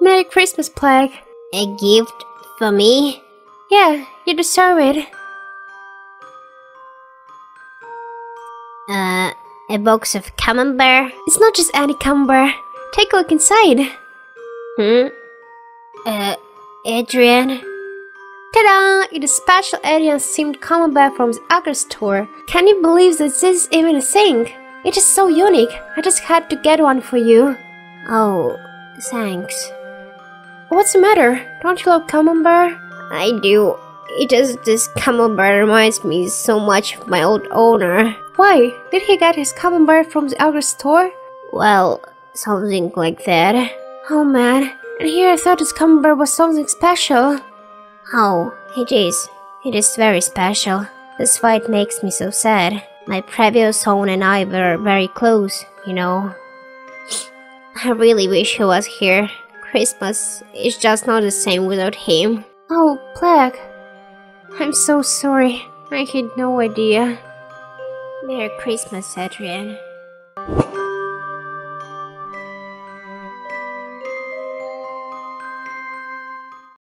Merry Christmas, Plagg. A gift for me? Yeah, you deserve it. Uh, a box of camembert? It's not just any camembert. Take a look inside. Hmm? Uh, Adrien? Ta-da! It's a special Adrien themed camembert from the Agreste store. Can you believe that this is even a thing? It is so unique. I just had to get one for you. Oh, thanks. What's the matter? Don't you love camembert? I do. It just this camembert reminds me so much of my old owner. Why? Did he get his camembert from the Agreste store? Well, something like that. Oh man, and here I thought this camembert was something special. Oh, it is. It is very special. That's why it makes me so sad. My previous owner and I were very close, you know. I really wish he was here. Christmas is just not the same without him. Oh, Plagg. I'm so sorry. I had no idea. Merry Christmas, Adrien.